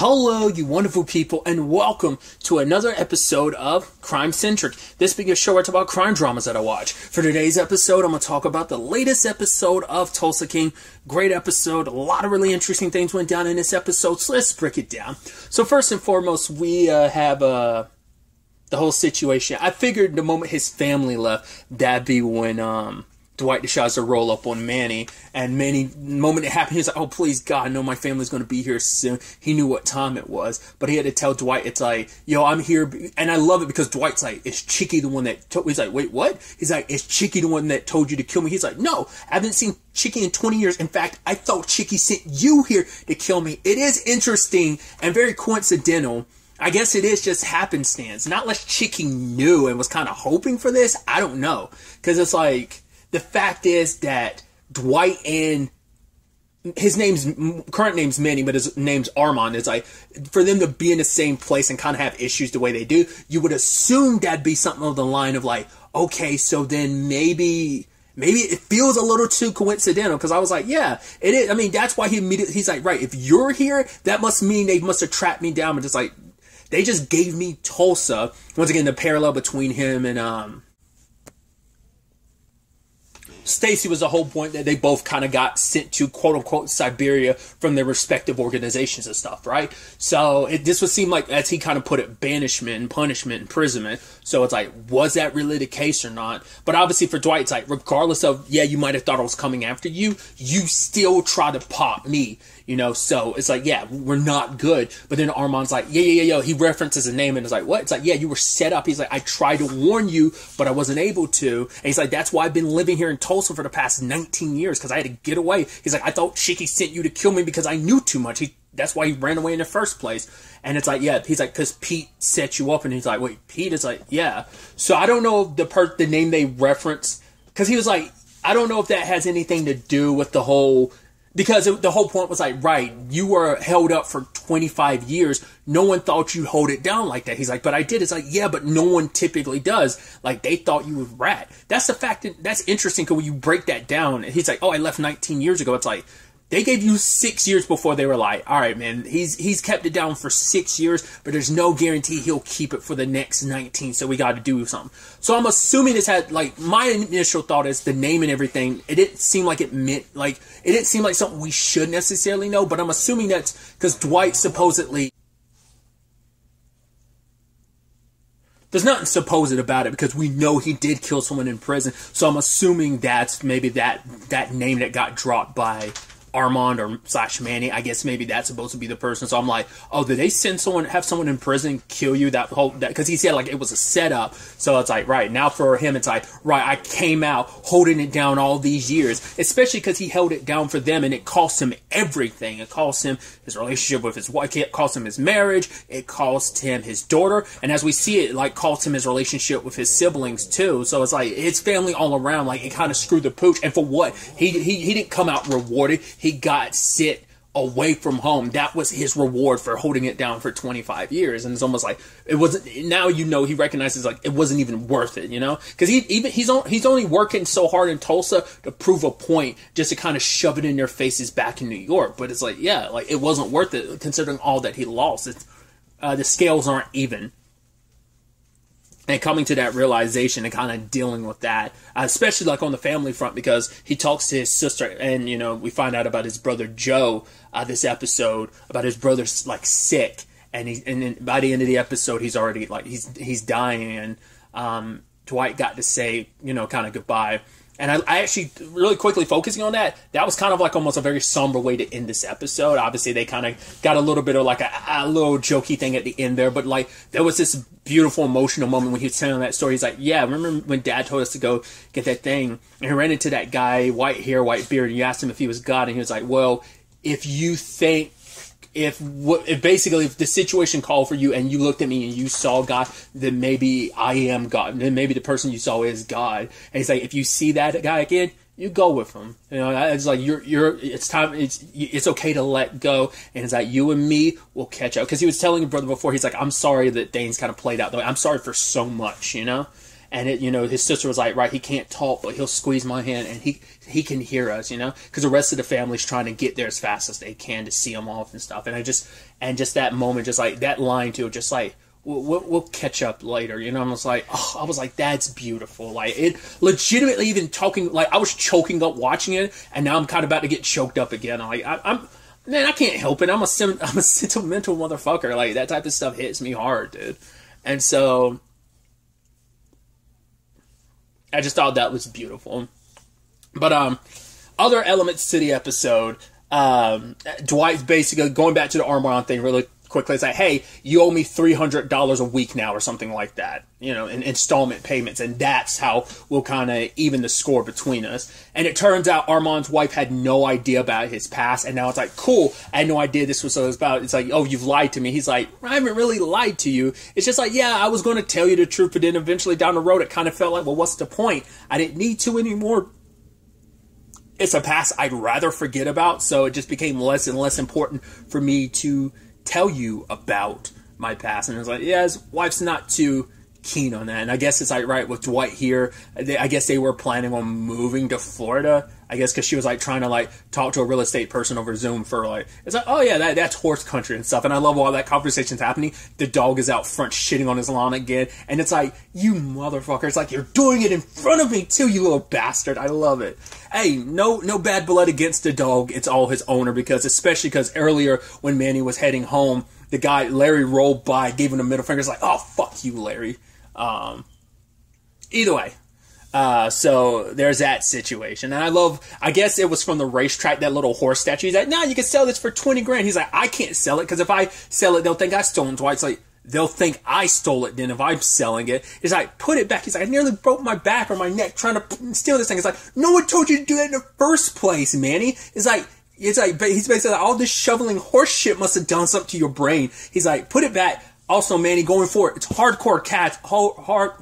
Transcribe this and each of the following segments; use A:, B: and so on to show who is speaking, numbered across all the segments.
A: Hello, you wonderful people, and welcome to another episode of Crime Centric. This being a show where I talk about crime dramas that I watch. For today's episode, I'm going to talk about the latest episode of Tulsa King. Great episode. A lot of really interesting things went down in this episode, so let's break it down. So, first and foremost, we uh, have uh, the whole situation. I figured the moment his family left, that'd be when. Um, Dwight decides to roll up on Manny, and Manny, the moment it happened, he's like, "Oh, please, God, know my family's going to be here soon." He knew what time it was, but he had to tell Dwight, "It's like, yo, I'm here," and I love it because Dwight's like, "Is Chickie the one that?" Told, he's like, "Wait, what?" He's like, "Is Chickie the one that told you to kill me?" He's like, "No, I haven't seen Chickie in 20 years. In fact, I thought Chickie sent you here to kill me." It is interesting and very coincidental. I guess it is just happenstance. Not unless Chickie knew and was kind of hoping for this. I don't know because it's like the fact is that Dwight and his name's current name's Manny, but his name's Armand. It's like for them to be in the same place and kind of have issues the way they do. You would assume that'd be something of the line of like, okay, so then maybe maybe it feels a little too coincidental because I was like, yeah, it is. I mean, that's why he immediately he's like, right, if you're here, that must mean they must have trapped me down and just like they just gave me Tulsa. Once again, the parallel between him and um Stacy was the whole point that they both kind of got sent to quote unquote Siberia from their respective organizations and stuff, right? So it, this would seem like, as he kind of put it, banishment and punishment, imprisonment. So it's like, was that really the case or not? But obviously for Dwight, it's like, regardless of, yeah, you might have thought I was coming after you, you still try to pop me you know, so it's like, yeah, we're not good. But then Armand's like, yeah, yeah, yeah, yo. He references a name and it's like, what? It's like, yeah, you were set up. He's like, I tried to warn you, but I wasn't able to. And he's like, that's why I've been living here in Tulsa for the past 19 years because I had to get away. He's like, I thought Chickie sent you to kill me because I knew too much. He, that's why he ran away in the first place. And it's like, yeah, he's like, because Pete set you up. And he's like, wait, Pete is like, yeah. So I don't know the per- the name they reference because he was like, I don't know if that has anything to do with the whole because it, the whole point was like, right, you were held up for 25 years. No one thought you'd hold it down like that. He's like, but I did. It's like, yeah, but no one typically does. Like they thought you would rat. That's the fact that that's interesting because when you break that down, he's like, oh, I left 19 years ago. It's like, they gave you six years before they were like, all right, man, he's he's kept it down for six years, but there's no guarantee he'll keep it for the next 19. So we got to do something. So I'm assuming this had like my initial thought is the name and everything. It didn't seem like it meant like it didn't seem like something we should necessarily know, but I'm assuming that's because Dwight supposedly. There's nothing supposed about it because we know he did kill someone in prison. So I'm assuming that's maybe that that name that got dropped by Armand or slash Manny. I guess maybe that's supposed to be the person. So I'm like, oh, did they send someone, have someone in prison kill you? That whole, that, cause he said like it was a setup. So it's like, right, now for him, it's like, right, I came out holding it down all these years, especially cause he held it down for them and it cost him everything. It cost him his relationship with his wife, it cost him his marriage, it cost him his daughter. And as we see it, like cost him his relationship with his siblings too. So it's like, his family all around, like it kind of screwed the pooch. And for what? He, he, he didn't come out rewarded he got sit away from home. That was his reward for holding it down for 25 years. And it's almost like it wasn't. Now you know he recognizes like it wasn't even worth it. You know, because he even he's on, he's only working so hard in Tulsa to prove a point, just to kind of shove it in their faces back in New York. But it's like yeah, like it wasn't worth it considering all that he lost. It's uh, the scales aren't even and coming to that realization and kind of dealing with that, uh, especially like on the family front, because he talks to his sister, and you know we find out about his brother Joe uh, this episode about his brother's like sick, and he and by the end of the episode he's already like he's he's dying, and um, Dwight got to say you know kind of goodbye, and I, I, actually, really quickly focusing on that, that was kind of like almost a very somber way to end this episode. Obviously, they kind of got a little bit of like a, a, little jokey thing at the end there, but like there was this beautiful emotional moment when he was telling that story. He's like, "Yeah, remember when Dad told us to go get that thing?" And he ran into that guy, white hair, white beard, and you asked him if he was God, and he was like, "Well, if you think if if basically if the situation called for you and you looked at me and you saw God, then maybe I am God. Then maybe the person you saw is God. And he's like, if you see that guy again, you go with him. You know, it's like you're you're. It's time. It's it's okay to let go. And it's like you and me will catch up. Because he was telling your brother before. He's like, I'm sorry that Dane's kind of played out the way. I'm sorry for so much. You know. And it, you know, his sister was like, right, he can't talk, but he'll squeeze my hand, and he he can hear us, you know, because the rest of the family's trying to get there as fast as they can to see him off and stuff. And I just and just that moment, just like that line too, just like. We'll, we'll, catch up later, you know. I was like, oh, I was like, that's beautiful. Like it, legitimately, even talking, like I was choking up watching it, and now I'm kind of about to get choked up again. Like I, I'm, man, I can't help it. I'm a I'm a sentimental motherfucker. Like that type of stuff hits me hard, dude. And so I just thought that was beautiful. But um, other elements to the episode, um, Dwight's basically going back to the Armand thing really quickly. Like, hey, you owe me three hundred dollars a week now, or something like that. You know, in installment payments, and that's how we'll kind of even the score between us. And it turns out Armand's wife had no idea about his past, and now it's like, cool, I had no idea this was what it was about. It's like, oh, you've lied to me. He's like, I haven't really lied to you. It's just like, yeah, I was going to tell you the truth, but then eventually down the road, it kind of felt like, well, what's the point? I didn't need to anymore it's a past I'd rather forget about, so it just became less and less important for me to tell you about my past. And I was like, yeah, his wife's not too keen on that. And I guess it's like, right, with Dwight here, they, I guess they were planning on moving to Florida. I guess because she was like trying to like talk to a real estate person over Zoom for like, it's like, oh yeah, that, that's horse country and stuff. And I love while that conversation's happening, the dog is out front shitting on his lawn again. And it's like, you motherfucker. It's like, you're doing it in front of me too, you little bastard. I love it. Hey, no, no bad blood against the dog. It's all his owner because, especially because earlier when Manny was heading home, the guy, Larry, rolled by, gave him a middle finger. It's like, oh, fuck you, Larry. Um, either way, uh, so there's that situation. And I love, I guess it was from the racetrack, that little horse statue. He's like, no, you can sell this for 20 grand. He's like, I can't sell it because if I sell it, they'll think I stole it. Dwight's like, they'll think I stole it then if I'm selling it. He's like, put it back. He's like, I nearly broke my back or my neck trying to steal this thing. It's like, no one told you to do that in the first place, Manny. It's like, it's like, he's basically like, all this shoveling horse shit must have done something to your brain. He's like, put it back. Also, Manny, going for it, it's hardcore cats, hard,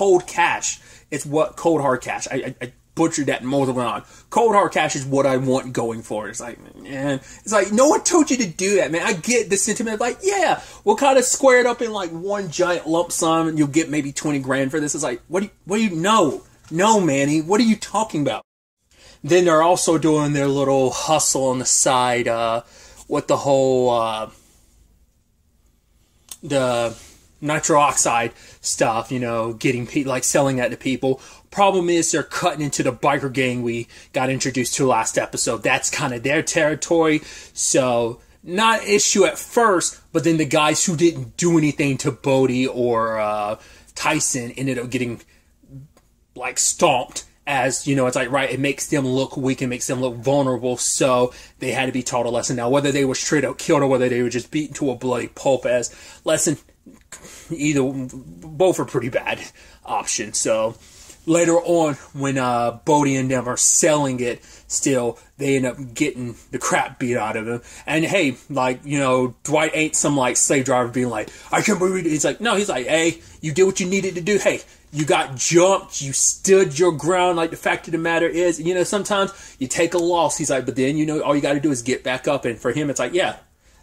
A: cold cash. It's what cold hard cash. I, I, I butchered that multiple times. Cold hard cash is what I want going for. It's like, man, it's like no one told you to do that, man. I get the sentiment. Of like, yeah, we'll kind of square it up in like one giant lump sum, and you'll get maybe twenty grand for this. It's like, what do you, what do you know? No, Manny, what are you talking about? Then they're also doing their little hustle on the side uh, with the whole. Uh, the nitro oxide stuff, you know, getting like selling that to people. Problem is they're cutting into the biker gang we got introduced to last episode. That's kind of their territory. So not issue at first, but then the guys who didn't do anything to Bodhi or uh, Tyson ended up getting like stomped as you know, it's like right, it makes them look weak, it makes them look vulnerable, so they had to be taught a lesson. Now, whether they were straight up killed or whether they were just beaten to a bloody pulp as lesson, either both are pretty bad options. So later on, when uh, Bodhi and them are selling it, still they end up getting the crap beat out of him. And hey, like you know, Dwight ain't some like slave driver being like, I can't believe it. He's like, no, he's like, hey, you did what you needed to do. Hey, you got jumped, you stood your ground. Like the fact of the matter is, you know, sometimes you take a loss. He's like, but then you know, all you got to do is get back up. And for him, it's like, yeah,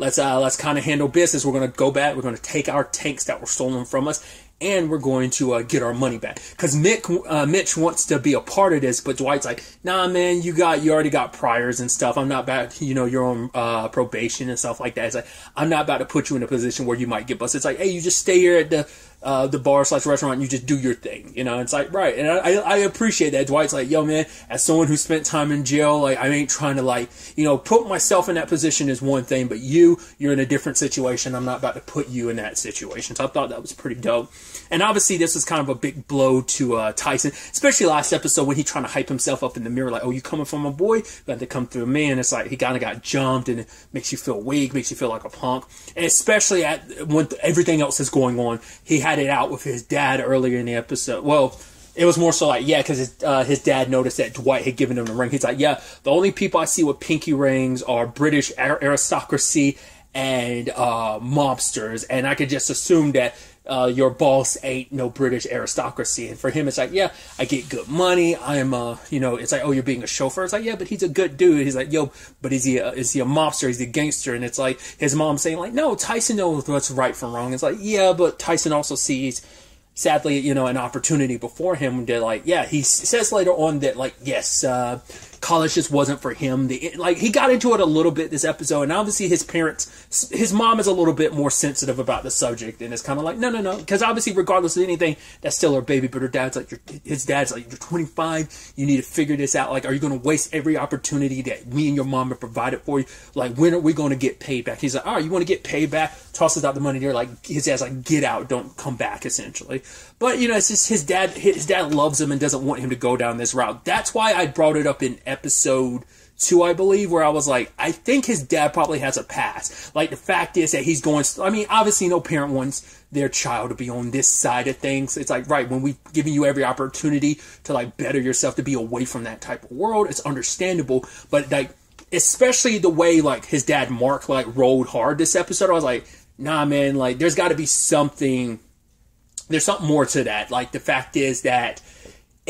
A: let's uh, let's kind of handle business. We're gonna go back. We're gonna take our tanks that were stolen from us, and we're going to uh, get our money back. Because Mick, uh, Mitch wants to be a part of this, but Dwight's like, nah, man, you got, you already got priors and stuff. I'm not about, you know, you're on uh, probation and stuff like that. It's like, I'm not about to put you in a position where you might get busted. It's like, hey, you just stay here at the uh, the bar slash restaurant you just do your thing. You know, it's like, right. And I, I appreciate that. Dwight's like, yo, man, as someone who spent time in jail, like, I ain't trying to, like, you know, put myself in that position is one thing, but you, you're in a different situation. I'm not about to put you in that situation. So I thought that was pretty dope. And obviously, this was kind of a big blow to uh, Tyson, especially last episode when he trying to hype himself up in the mirror, like, oh, you coming from a boy? Got to come through me. And it's like, he kind of got jumped and it makes you feel weak, makes you feel like a punk. And especially at when everything else is going on, he had it out with his dad earlier in the episode. Well, it was more so like, yeah, because his, uh, his dad noticed that Dwight had given him the ring. He's like, yeah, the only people I see with pinky rings are British aristocracy and uh, mobsters, and I could just assume that uh, your boss ain't no British aristocracy. And for him, it's like, yeah, I get good money. I'm, uh, you know, it's like, oh, you're being a chauffeur. It's like, yeah, but he's a good dude. He's like, yo, but is he a, is he a mobster? Is he a gangster? And it's like his mom saying like, no, Tyson knows what's right from wrong. It's like, yeah, but Tyson also sees sadly, you know, an opportunity before him to like, yeah, he says later on that like, yes, uh, college just wasn't for him. The, like he got into it a little bit this episode, and obviously his parents, his mom is a little bit more sensitive about the subject, and it's kind of like, no, no, no, because obviously regardless of anything, that's still her baby. But her dad's like, his dad's like, you're 25, you need to figure this out. Like, are you going to waste every opportunity that me and your mom have provided for you? Like, when are we going to get paid back? He's like, all right, you want to get paid back? Tosses out the money there. Like his dad's like, get out, don't come back, essentially. But you know, it's just his dad. His dad loves him and doesn't want him to go down this route. That's why I brought it up in episode two, I believe, where I was like, I think his dad probably has a past. Like the fact is that he's going. I mean, obviously, no parent wants their child to be on this side of things. It's like right when we giving you every opportunity to like better yourself to be away from that type of world. It's understandable, but like especially the way like his dad Mark like rolled hard this episode. I was like, nah, man, like there's got to be something. There's something more to that. Like the fact is that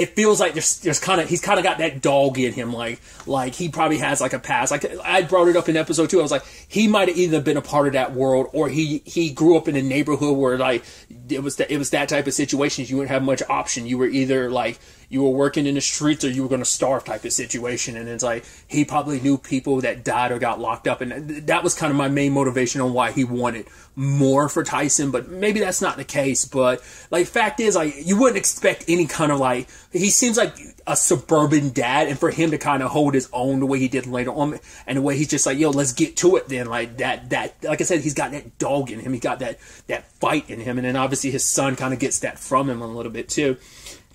A: it feels like there's there's kind of he's kind of got that dog in him like like he probably has like a past. Like I brought it up in episode 2 I was like he might have either been a part of that world or he he grew up in a neighborhood where like it was the, it was that type of situations you wouldn't have much option. You were either like you were working in the streets or you were going to starve type of situation. And it's like he probably knew people that died or got locked up. And that was kind of my main motivation on why he wanted more for Tyson. But maybe that's not the case. But like, fact is, like, you wouldn't expect any kind of like, he seems like a suburban dad. And for him to kind of hold his own the way he did later on and the way he's just like, yo, let's get to it then. Like that, that, like I said, he's got that dog in him. He got that, that fight in him. And then obviously his son kind of gets that from him a little bit too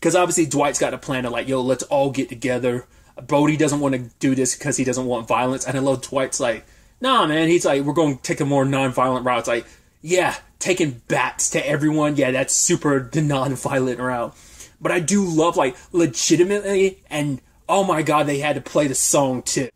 A: because obviously Dwight's got a plan of like, yo, let's all get together. Bodhi doesn't want to do this because he doesn't want violence, and I love Dwight's like, nah, man. He's like, we're going to take a more non-violent route. It's like, yeah, taking bats to everyone, yeah, that's super the non-violent route. But I do love like legitimately, and oh my god, they had to play the song too.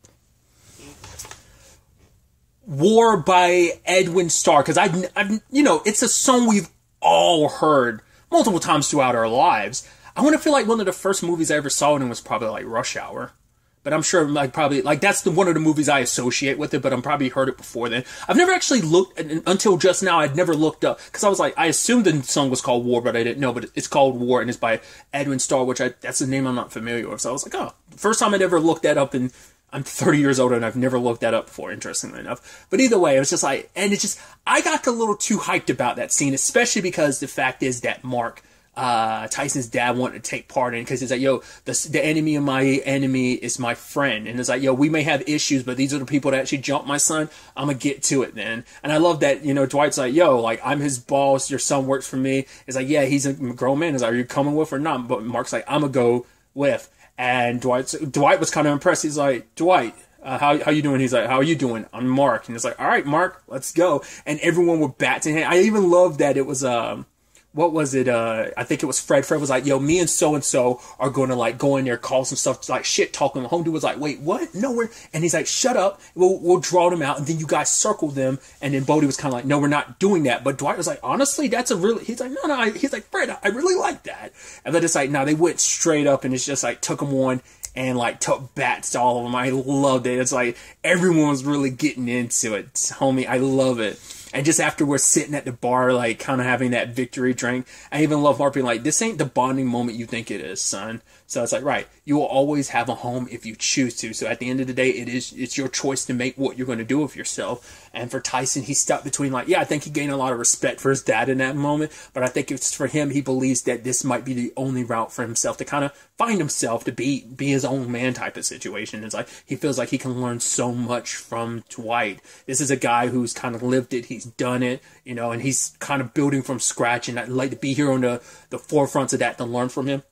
A: War by Edwin Starr, because I, I, you know, it's a song we've all heard multiple times throughout our lives. I want to feel like one of the first movies I ever saw it in was probably like Rush Hour. But I'm sure like probably like that's the one of the movies I associate with it. But I'm probably heard it before then. I've never actually looked until just now. I'd never looked up because I was like I assumed the song was called War, but I didn't know. But it's called War and it's by Edwin Starr, which I that's a name I'm not familiar with. So I was like, oh, first time I'd ever looked that up and. I'm 30 years old and I've never looked that up before, interestingly enough. But either way, it was just like, and it's just, I got a little too hyped about that scene, especially because the fact is that Mark uh, Tyson's dad wanted to take part in because he's like, yo, the, the enemy of my enemy is my friend. And it's like, yo, we may have issues, but these are the people that actually jumped my son. I'm going to get to it then. And I love that, you know, Dwight's like, yo, like, I'm his boss. Your son works for me. It's like, yeah, he's a grown man. He's like, are you coming with or not? But Mark's like, I'm going to go with. And Dwight's, Dwight was kind of impressed. He's like, Dwight, uh, how how you doing? He's like, how are you doing? I'm Mark, and it's like, all right, Mark, let's go. And everyone would bat to him. I even love that it was um what was it? Uh, I think it was Fred. Fred was like, "Yo, me and so and so are going to like go in there, call some stuff, like shit talking." The home dude was like, "Wait, what? No, we're," and he's like, "Shut up. We'll we'll draw them out, and then you guys circle them." And then Bodhi was kind of like, "No, we're not doing that." But Dwight was like, "Honestly, that's a really." He's like, "No, no." I, he's like, "Fred, I really like that." And then it's like, "No, they went straight up, and it's just like took them one." And like took bats to all of them. I loved it. It's like everyone was really getting into it, homie. I love it. And just after we're sitting at the bar, like kind of having that victory drink, I even love Mark being like, "This ain't the bonding moment you think it is, son." So it's like, right, you will always have a home if you choose to. So at the end of the day, it is it's your choice to make what you're going to do with yourself. And for Tyson, he's stuck between like, yeah, I think he gained a lot of respect for his dad in that moment, but I think it's for him. He believes that this might be the only route for himself to kind of find himself to be be his own man type of situation. It's like he feels like he can learn so much from Dwight. This is a guy who's kind of lived it. He's done it, you know, and he's kind of building from scratch. And I'd like to be here on the the forefronts of that to learn from him.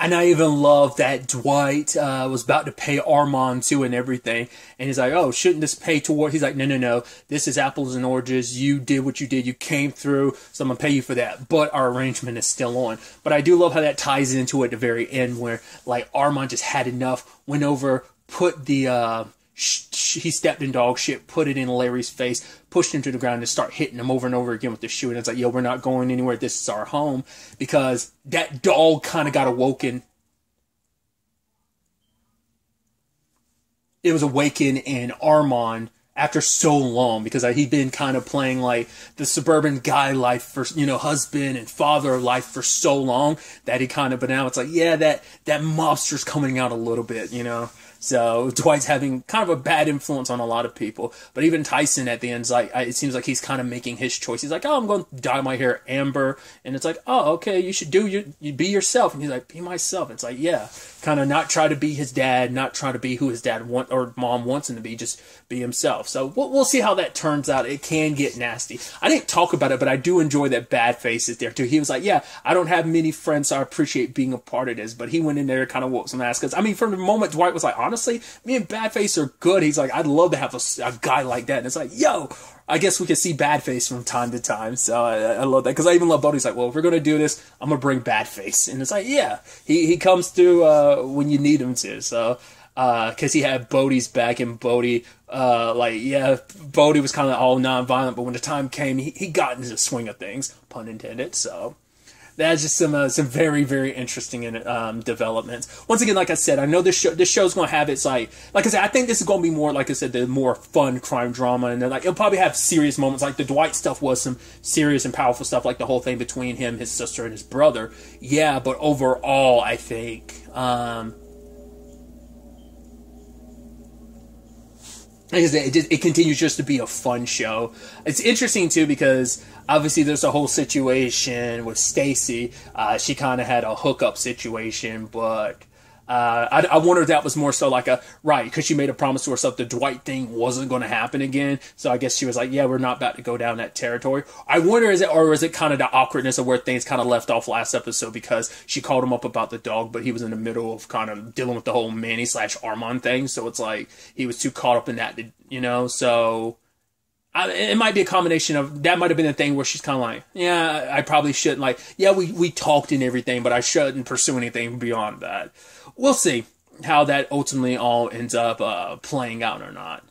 A: And I even love that Dwight uh, was about to pay Armand too and everything. And he's like, oh, shouldn't this pay toward? He's like, no, no, no. This is apples and oranges. You did what you did. You came through. So I'm going to pay you for that. But our arrangement is still on. But I do love how that ties into at the very end where like Armand just had enough, went over, put the, uh, he stepped in dog shit, put it in Larry's face, pushed him to the ground, and start hitting him over and over again with the shoe. And it's like, yo, we're not going anywhere. This is our home because that dog kind of got awoken. It was awakened in Armand after so long because he'd been kind of playing like the suburban guy life for you know husband and father life for so long that he kind of but now it's like yeah that that mobster's coming out a little bit you know so Dwight's having kind of a bad influence on a lot of people. But even Tyson at the end like, it seems like he's kind of making his choice. He's like, oh, I'm going to dye my hair amber, and it's like, oh, okay, you should do you, you be yourself. And he's like, be myself. It's like, yeah, kind of not try to be his dad, not try to be who his dad want or mom wants him to be, just be himself. So we'll, we'll see how that turns out. It can get nasty. I didn't talk about it, but I do enjoy that bad face is there too. He was like, yeah, I don't have many friends, so I appreciate being a part of this. But he went in there kind of whooped some ass because I mean, from the moment Dwight was like, honestly, me and Badface are good. He's like, I'd love to have a, a guy like that. And it's like, yo, I guess we can see Badface from time to time. So I, I love that because I even love Bodhi's like, well, if we're gonna do this, I'm gonna bring Badface, and it's like, yeah, he he comes through uh, when you need him to. So because uh, he had Bodhi's back and Bodhi, uh, like, yeah, Bodhi was kind of all non-violent, but when the time came, he, he got into the swing of things, pun intended. So that's just some uh, some very very interesting um, developments. Once again, like I said, I know this show this show's gonna have its like like I said, I think this is gonna be more like I said, the more fun crime drama, and then like it'll probably have serious moments. Like the Dwight stuff was some serious and powerful stuff, like the whole thing between him, his sister, and his brother. Yeah, but overall, I think. Um, like I said, it, just, it continues just to be a fun show. It's interesting too because obviously there's a whole situation with Stacy. Uh, she kind of had a hookup situation, but uh, I, I wonder if that was more so like a right because she made a promise to herself the Dwight thing wasn't going to happen again. So I guess she was like, "Yeah, we're not about to go down that territory." I wonder is it or is it kind of the awkwardness of where things kind of left off last episode because she called him up about the dog, but he was in the middle of kind of dealing with the whole Manny slash Armand thing. So it's like he was too caught up in that, you know. So I, it might be a combination of that might have been the thing where she's kind of like, yeah, I probably shouldn't like, yeah, we we talked and everything, but I shouldn't pursue anything beyond that we'll see how that ultimately all ends up uh, playing out or not.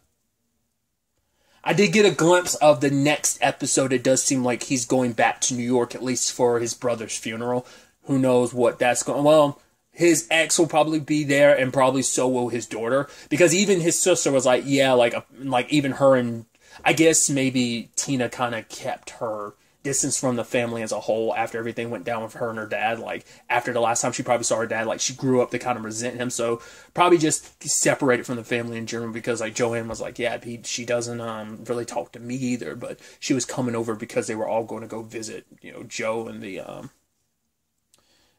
A: I did get a glimpse of the next episode. It does seem like he's going back to New York, at least for his brother's funeral. Who knows what that's going? Well, his ex will probably be there, and probably so will his daughter, because even his sister was like, yeah, like like even her and I guess maybe Tina kind of kept her distance from the family as a whole after everything went down with her and her dad. Like after the last time she probably saw her dad, like she grew up to kind of resent him. So probably just separated from the family in general because like Joanne was like, yeah, he, she doesn't um really talk to me either, but she was coming over because they were all going to go visit, you know, Joe and the um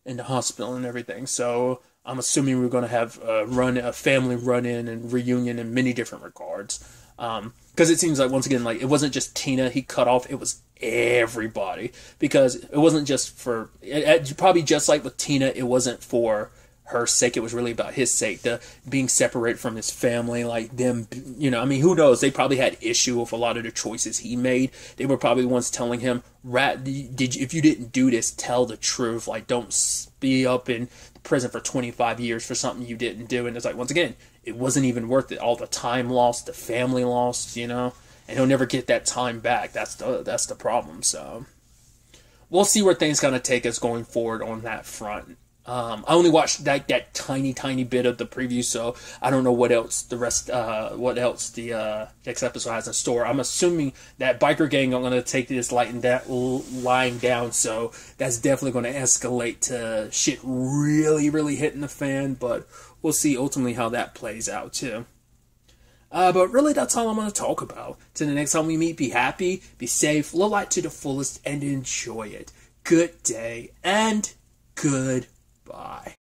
A: in the hospital and everything. So I'm assuming we're going to have a run a family run in and reunion in many different regards. Um, because it seems like once again, like it wasn't just Tina he cut off; it was everybody. Because it wasn't just for it, it, probably just like with Tina, it wasn't for her sake. It was really about his sake. The being separated from his family, like them, you know. I mean, who knows? They probably had issue with a lot of the choices he made. They were probably ones telling him, "Rat, did you, if you didn't do this, tell the truth. Like, don't be up in prison for 25 years for something you didn't do." And it's like once again, it wasn't even worth it. All the time lost, the family lost, you know, and he'll never get that time back. That's the that's the problem. So we'll see where things gonna take us going forward on that front. Um, I only watched that that tiny tiny bit of the preview, so I don't know what else the rest uh, what else the uh, next episode has in store. I'm assuming that biker gang are going to take this lighting da- lying down, so that's definitely going to escalate to shit really really hitting the fan. But we'll see ultimately how that plays out too. Uh, but really, that's all I'm going to talk about. Till the next time we meet, be happy, be safe, live life to the fullest, and enjoy it. Good day and goodbye.